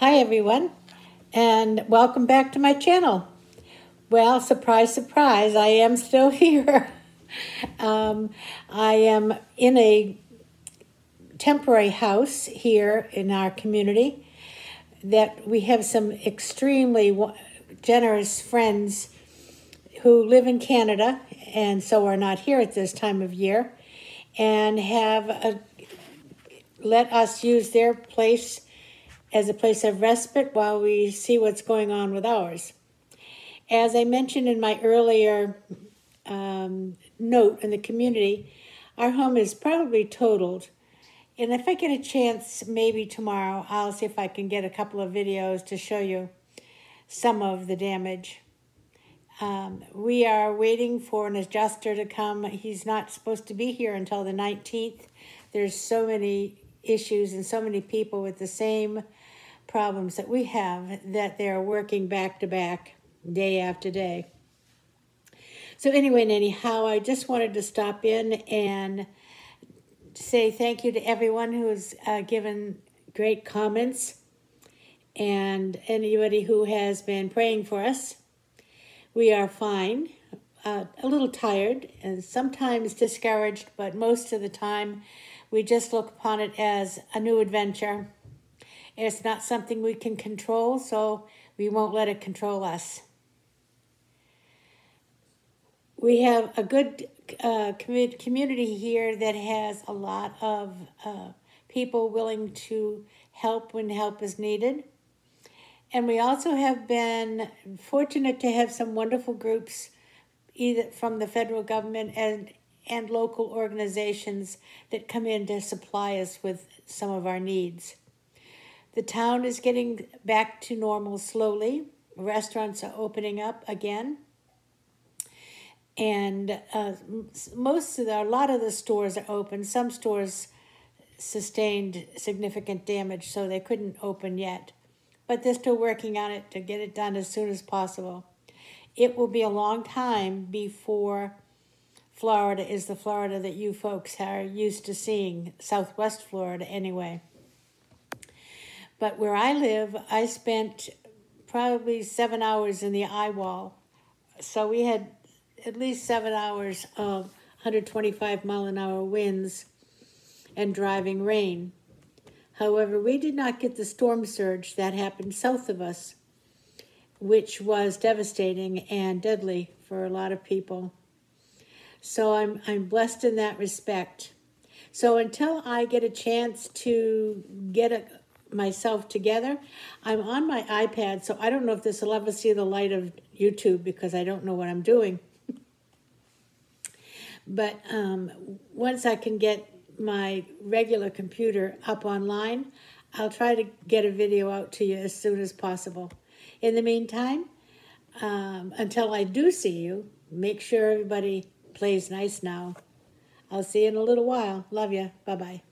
Hi everyone, and welcome back to my channel. Well, surprise, surprise, I am still here. um, I am in a temporary house here in our community that we have some extremely generous friends who live in Canada and so are not here at this time of year and have a, let us use their place as a place of respite while we see what's going on with ours. As I mentioned in my earlier um, note in the community, our home is probably totaled. And if I get a chance, maybe tomorrow, I'll see if I can get a couple of videos to show you some of the damage. Um, we are waiting for an adjuster to come. He's not supposed to be here until the 19th. There's so many issues and so many people with the same problems that we have that they're working back to back day after day. So anyway, and anyhow, I just wanted to stop in and say thank you to everyone who's uh, given great comments and anybody who has been praying for us. We are fine, uh, a little tired and sometimes discouraged, but most of the time we just look upon it as a new adventure it's not something we can control, so we won't let it control us. We have a good uh, community here that has a lot of uh, people willing to help when help is needed. And we also have been fortunate to have some wonderful groups, either from the federal government and, and local organizations that come in to supply us with some of our needs. The town is getting back to normal slowly. Restaurants are opening up again. And uh, most of the, a lot of the stores are open. Some stores sustained significant damage, so they couldn't open yet. But they're still working on it to get it done as soon as possible. It will be a long time before Florida is the Florida that you folks are used to seeing, Southwest Florida anyway. But where I live, I spent probably seven hours in the eye wall. So we had at least seven hours of 125 mile an hour winds and driving rain. However, we did not get the storm surge that happened south of us, which was devastating and deadly for a lot of people. So I'm, I'm blessed in that respect. So until I get a chance to get a, myself together. I'm on my iPad, so I don't know if this will ever see the light of YouTube because I don't know what I'm doing. but um, once I can get my regular computer up online, I'll try to get a video out to you as soon as possible. In the meantime, um, until I do see you, make sure everybody plays nice now. I'll see you in a little while. Love you. Bye-bye.